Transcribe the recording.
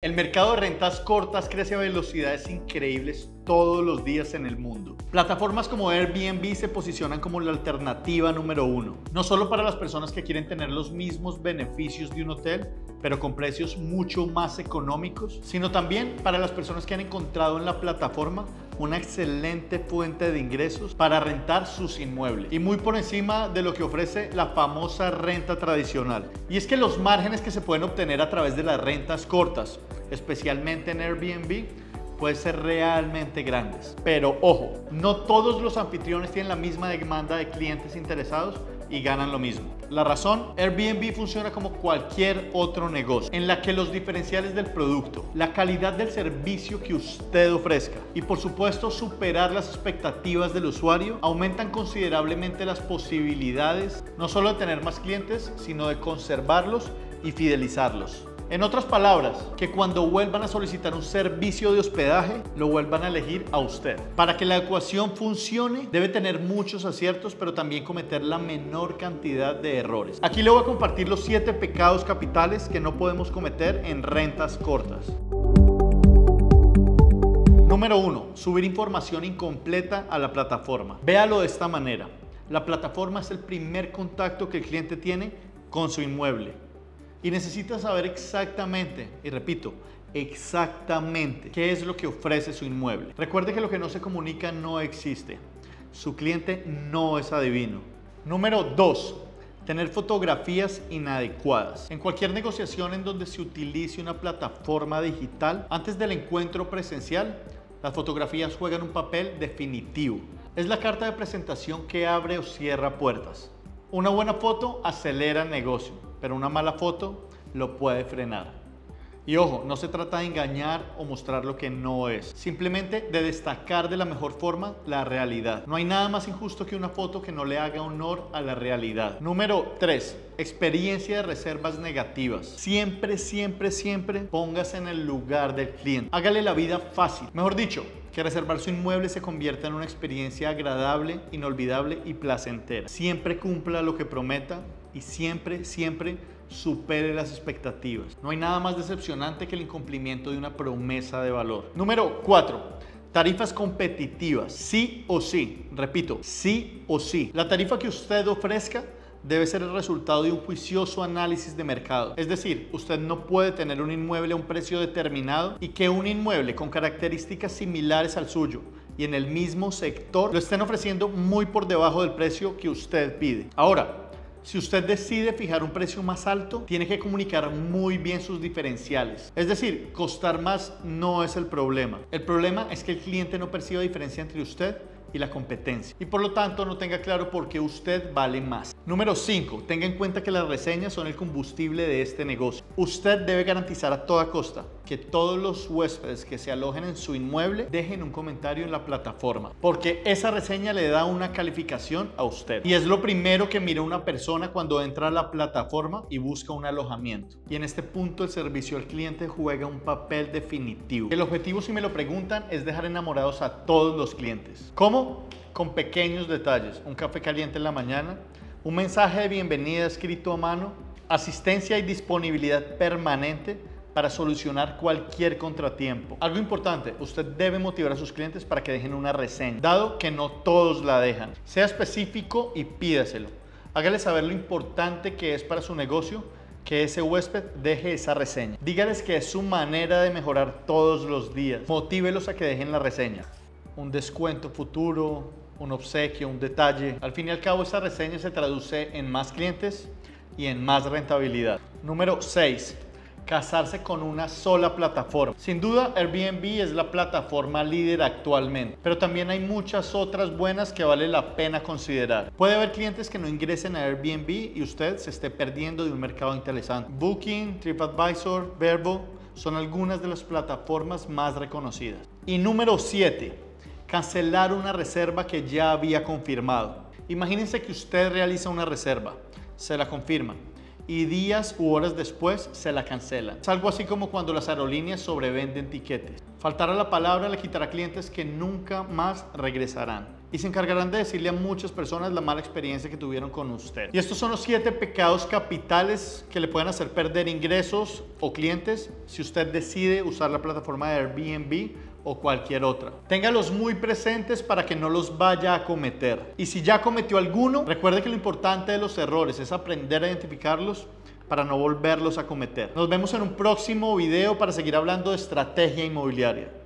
El mercado de rentas cortas crece a velocidades increíbles todos los días en el mundo. Plataformas como Airbnb se posicionan como la alternativa número uno, no solo para las personas que quieren tener los mismos beneficios de un hotel, pero con precios mucho más económicos, sino también para las personas que han encontrado en la plataforma una excelente fuente de ingresos para rentar sus inmuebles y muy por encima de lo que ofrece la famosa renta tradicional. Y es que los márgenes que se pueden obtener a través de las rentas cortas, especialmente en Airbnb, pueden ser realmente grandes. Pero ojo, no todos los anfitriones tienen la misma demanda de clientes interesados y ganan lo mismo. La razón, Airbnb funciona como cualquier otro negocio, en la que los diferenciales del producto, la calidad del servicio que usted ofrezca y por supuesto superar las expectativas del usuario aumentan considerablemente las posibilidades no solo de tener más clientes, sino de conservarlos y fidelizarlos. En otras palabras, que cuando vuelvan a solicitar un servicio de hospedaje, lo vuelvan a elegir a usted. Para que la ecuación funcione, debe tener muchos aciertos, pero también cometer la menor cantidad de errores. Aquí le voy a compartir los 7 pecados capitales que no podemos cometer en rentas cortas. Número 1. Subir información incompleta a la plataforma. Véalo de esta manera. La plataforma es el primer contacto que el cliente tiene con su inmueble y necesita saber exactamente, y repito, exactamente qué es lo que ofrece su inmueble. Recuerde que lo que no se comunica no existe. Su cliente no es adivino. Número 2. Tener fotografías inadecuadas. En cualquier negociación en donde se utilice una plataforma digital, antes del encuentro presencial, las fotografías juegan un papel definitivo. Es la carta de presentación que abre o cierra puertas. Una buena foto acelera el negocio, pero una mala foto lo puede frenar. Y ojo, no se trata de engañar o mostrar lo que no es, simplemente de destacar de la mejor forma la realidad. No hay nada más injusto que una foto que no le haga honor a la realidad. Número 3. Experiencia de reservas negativas. Siempre, siempre, siempre póngase en el lugar del cliente. Hágale la vida fácil. Mejor dicho, que reservar su inmueble se convierta en una experiencia agradable, inolvidable y placentera. Siempre cumpla lo que prometa y siempre, siempre supere las expectativas. No hay nada más decepcionante que el incumplimiento de una promesa de valor. Número 4. Tarifas competitivas, sí o sí, repito, sí o sí. La tarifa que usted ofrezca debe ser el resultado de un juicioso análisis de mercado. Es decir, usted no puede tener un inmueble a un precio determinado y que un inmueble con características similares al suyo y en el mismo sector lo estén ofreciendo muy por debajo del precio que usted pide. Ahora, si usted decide fijar un precio más alto, tiene que comunicar muy bien sus diferenciales. Es decir, costar más no es el problema. El problema es que el cliente no perciba diferencia entre usted y la competencia. Y por lo tanto no tenga claro por qué usted vale más. Número 5. Tenga en cuenta que las reseñas son el combustible de este negocio. Usted debe garantizar a toda costa que todos los huéspedes que se alojen en su inmueble dejen un comentario en la plataforma, porque esa reseña le da una calificación a usted. Y es lo primero que mira una persona cuando entra a la plataforma y busca un alojamiento. Y en este punto el servicio al cliente juega un papel definitivo. El objetivo, si me lo preguntan, es dejar enamorados a todos los clientes. ¿Cómo? Con pequeños detalles. Un café caliente en la mañana, un mensaje de bienvenida escrito a mano, asistencia y disponibilidad permanente para solucionar cualquier contratiempo. Algo importante, usted debe motivar a sus clientes para que dejen una reseña, dado que no todos la dejan. Sea específico y pídaselo. Hágale saber lo importante que es para su negocio que ese huésped deje esa reseña. Dígales que es su manera de mejorar todos los días. Motívelos a que dejen la reseña. Un descuento futuro, un obsequio, un detalle. Al fin y al cabo, esa reseña se traduce en más clientes y en más rentabilidad. Número 6 casarse con una sola plataforma. Sin duda, Airbnb es la plataforma líder actualmente, pero también hay muchas otras buenas que vale la pena considerar. Puede haber clientes que no ingresen a Airbnb y usted se esté perdiendo de un mercado interesante. Booking, TripAdvisor, Verbo son algunas de las plataformas más reconocidas. Y número 7, cancelar una reserva que ya había confirmado. Imagínense que usted realiza una reserva, se la confirma y días u horas después se la cancela. Es algo así como cuando las aerolíneas sobrevenden tiquetes. Faltar a la palabra le quitará clientes que nunca más regresarán. y se encargarán de decirle a muchas personas la mala experiencia que tuvieron con usted. Y estos son los siete pecados capitales que le pueden hacer perder ingresos o clientes si usted decide usar la plataforma de Airbnb o cualquier otra. Téngalos muy presentes para que no los vaya a cometer. Y si ya cometió alguno, recuerde que lo importante de los errores es aprender a identificarlos para no volverlos a cometer. Nos vemos en un próximo video para seguir hablando de estrategia inmobiliaria.